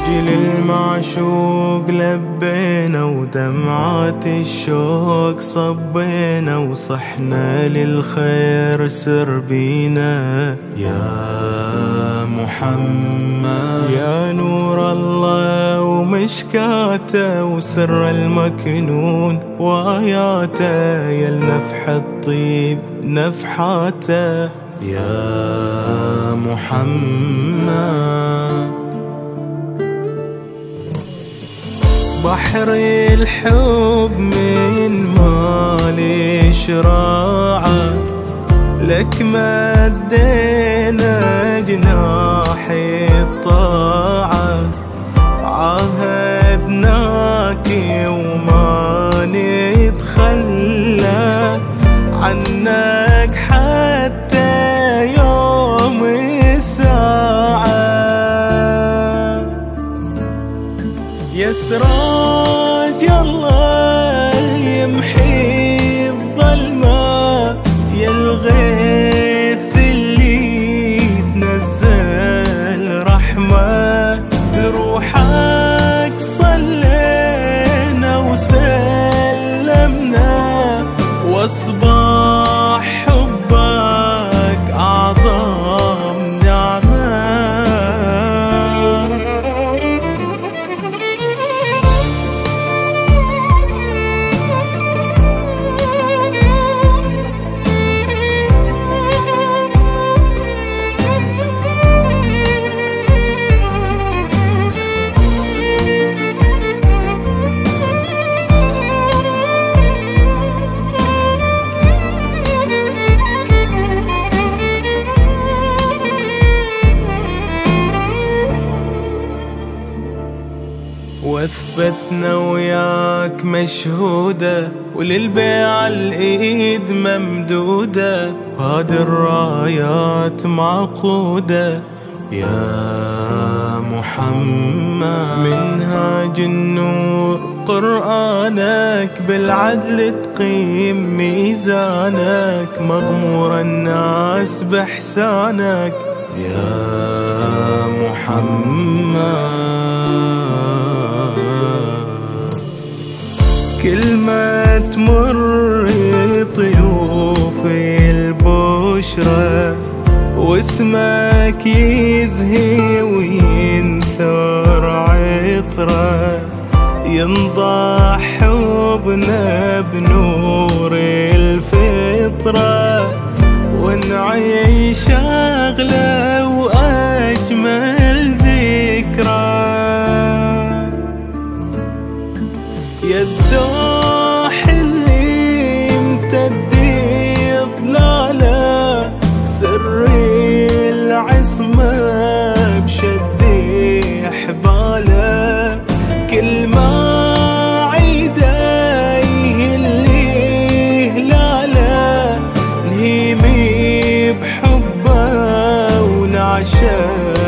لأجل المعشوق لبينا ودمعات الشوق صبينا وصحنا للخير سر بينا. يا محمد يا نور الله ومشكاته وسر المكنون. وآياته يا النفح الطيب نفحاته. يا محمد بحر الحب من مالي شراعة. لك مدينا جناح الطاعة. عاهدناك سراج الله يمحي الظلمة يا الغيث اللي تنزل رحمة. لروحك صلينا وسلمنا واصبح وأثبتنا وياك مشهودة وللبيع الإيد ممدودة. وهذه الرايات معقودة. يا محمد منهاج النور قرآنك بالعدل تقيم ميزانك. مغمور الناس بإحسانك. يا محمد. تمر طيوف البشرى واسمك يزهي وينثر عطرة ينضح حبنا بنور aşık